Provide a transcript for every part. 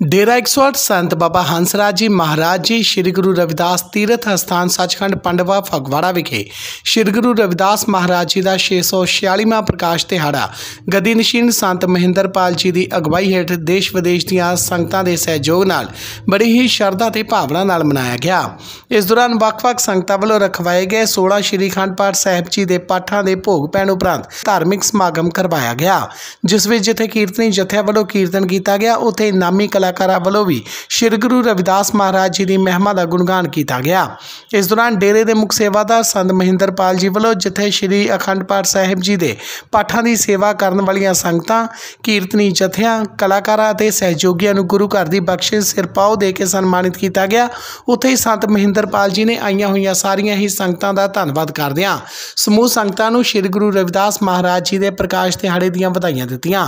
ਡੇਰਾ 108 ਸੰਤ ਬਾਬਾ ਹੰਸਰਾਜ ਜੀ ਮਹਾਰਾਜ ਜੀ, ਸ੍ਰੀ ਗੁਰੂ ਰਵਿਦਾਸ ਤੀਰਥ ਅਸਥਾਨ ਸੱਚਖੰਡ ਪੰਡਵਾ ਫਗਵਾੜਾ ਵਿਖੇ। ਸ੍ਰੀ ਗੁਰੂ ਰਵਿਦਾਸ ਮਹਾਰਾਜ ਜੀ ਦਾ 646ਵਾਂ ਪ੍ਰਕਾਸ਼ ਦਿਹਾੜਾ ਗਦੀ ਨਸ਼ੀਨ ਸੰਤ ਮਹਿੰਦਰਪਾਲ ਜੀ ਦੀ ਅਗਵਾਈ ਹੇਠ ਦੇਸ਼ ਵਿਦੇਸ਼ ਦੀਆਂ ਸੰਗਤਾਂ ਦੇ ਸਹਿਯੋਗ ਨਾਲ ਬੜੀ ਹੀ ਸ਼ਰਧਾ ਤੇ ਭਾਵਨਾ ਨਾਲ ਮਨਾਇਆ ਗਿਆ। ਇਸ ਦੌਰਾਨ ਵੱਖ-ਵੱਖ ਸੰਗਤਾਂ ਵੱਲੋਂ ਰਖਵਾਏ ਗਏ 16 ਸ੍ਰੀ ਖੰਡ ਪਾਠ ਸਾਹਿਬ ਜੀ ਦੇ ਪਾਠਾਂ ਦੇ ਭੋਗ ਪੈਣ ਉਪਰੰਤ ਧਾਰਮਿਕ ਸਮਾਗਮ ਕਰਵਾਇਆ ਗਿਆ, ਜਿਸ ਵਿੱਚ ਜਿੱਥੇ ਕੀਰਤਨੀ ਜਥਿਆਂ ਵੱਲੋਂ ਕੀਰਤਨ ਕੀਤਾ ਗਿਆ, ਉੱਥੇ ਨਾਮੀ ਕਲਾ ਕਲਾਕਾਰਾਂ ਵੱਲੋਂ ਵੀ ਸ੍ਰੀ ਗੁਰੂ ਰਵਿਦਾਸ ਮਹਾਰਾਜ ਜੀ ਦੀ ਮਹਿਮਾ ਦਾ ਗੁਣਗਾਨ ਕੀਤਾ ਗਿਆ। ਇਸ ਦੌਰਾਨ ਡੇਰੇ ਦੇ ਮੁਖ ਸੇਵਾਦਾਰ ਸੰਤ ਮਹਿੰਦਰਪਾਲ ਜੀ ਵੱਲੋਂ ਜਿੱਥੇ ਸ੍ਰੀ ਅਖੰਡ ਪਾਠ ਸਾਹਿਬ ਜੀ ਦੇ ਪਾਠਾਂ ਦੀ ਸੇਵਾ ਕਰਨ ਵਾਲੀਆਂ ਸੰਗਤਾਂ, ਕੀਰਤਨੀ ਜਥਿਆਂ, ਕਲਾਕਾਰਾਂ ਅਤੇ ਸਹਿਯੋਗੀਆਂ ਨੂੰ ਗੁਰੂ ਘਰ ਦੀ ਬਖਸ਼ਿਸ਼ ਸਿਰਪਾਓ ਦੇ ਕੇ ਸਨਮਾਨਿਤ ਕੀਤਾ ਗਿਆ। ਉੱਥੇ ਹੀ ਸੰਤ ਮਹਿੰਦਰਪਾਲ ਜੀ ਨੇ ਆਈਆਂ ਹੋਈਆਂ ਸਾਰੀਆਂ ਹੀ ਸੰਗਤਾਂ ਦਾ ਧੰਨਵਾਦ ਕਰਦਿਆਂ ਸਮੂਹ ਸੰਗਤਾਂ ਨੂੰ ਸ੍ਰੀ ਗੁਰੂ ਰਵਿਦਾਸ ਮਹਾਰਾਜ ਜੀ ਦੇ ਪ੍ਰਕਾਸ਼ ਦਿਹਾੜੇ ਦੀਆਂ ਵਧਾਈਆਂ ਦਿੱਤੀਆਂ।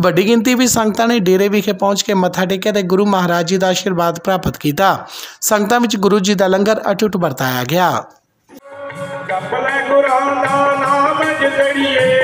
ਵੱਡੀ ਗਿਣਤੀ ਵਿੱਚ ਸੰਗਤਾਂ ਨੇ ਡੇਰੇ ਵਿਖੇ ਪਹੁੰਚ ਕੇ ਮੱਥਾ ਟੇਕਿਆ ਤੇ ਗੁਰੂ ਮਹਾਰਾਜ ਜੀ ਦਾ ਆਸ਼ੀਰਵਾਦ ਪ੍ਰਾਪਤ ਕੀਤਾ। ਸੰਗਤਾਂ ਵਿੱਚ ਗੁਰੂ ਜੀ ਦਾ ਲੰਗਰ ਅਟੁੱਟ ਵਰਤਾਇਆ ਗਿਆ। ਜਪ ਗੁਰਾਂ ਦਾ ਨਾਮ ਜੜੀਏ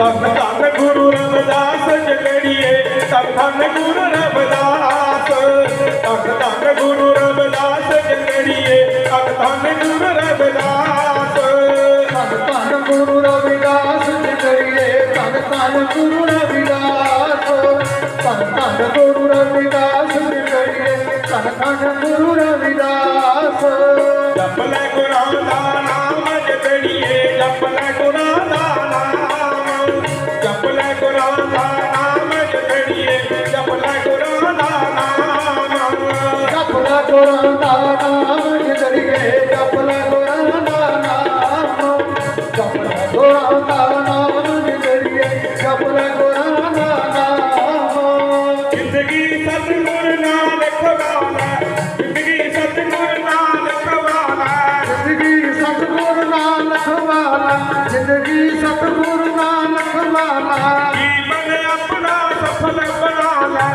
ਸਭ ਤਨ ਧੰਨ ਗੁਰੂ ਰਵਿਦਾਸ ਜੜੀਏ ਸਭ ਧੰਨ ਗੁਰੂ ਰਵਿਦਾਸ। ਤਨ ਧੰਨ ਗੁਰੂ ਰਵਿਦਾਸ ਜੜੀਏ ਤਨ ਧੰਨ ਗੁਰੂ ਜ਼ਿੰਦਗੀ ਸਤਿਗੁਰ ਨਾਨਕ ਵਾਲਾ ਜ਼ਿੰਦਗੀ ਸਤਿਗੁਰ ਨਾਨਕ ਵਾਲਾ ਜ਼ਿੰਦਗੀ ਸਤਿਗੁਰ ਨਾਨਕ ਵਾਲਾ ਜ਼ਿੰਦਗੀ ਸਤਿਗੁਰ ਨਾਨਕ ਵਾਲਾ ਜੀਵਨ ਆਪਣਾ ਸਫਲ ਬਣਾ ਲੈ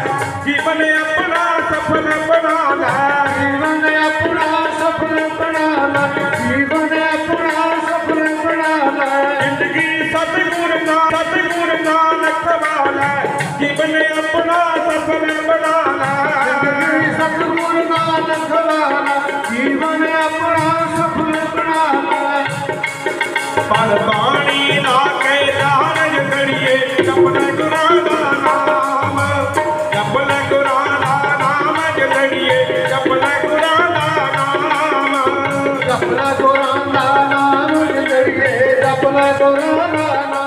ਜੀਵਨ ਆਪਣਾ ਸਫਲ ਬਣਾ ਲੈ ਜੀਵਨ ਆਪਣਾ ਸਫਲ ਬਣਾ ਲੈ ਜੀਵਨ ਆਪਣਾ ਸਫਲ ਬਣਾ ਲੈ ਜ਼ਿੰਦਗੀ ਸਤਿਗੁਰ ਨਾਲ ਸਤਿਗੁਰ ਨਾਨਕ ਵਾਲਾ ਜੀਵਨ ਆਪਣਾ ਗੁਰਾਂ ਦਾ ਨਾਮ। ਜਪਨ ਗੁਰਾਂ ਦਾ ਨਾਮ।